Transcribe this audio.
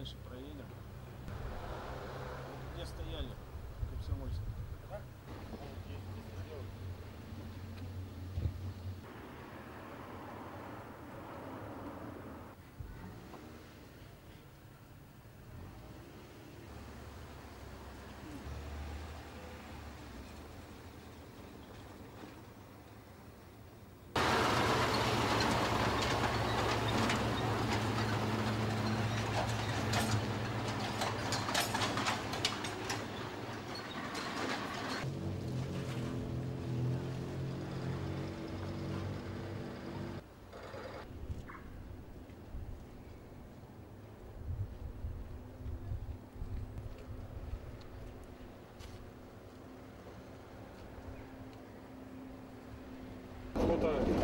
дальше проедем. Вот где стояли? Круто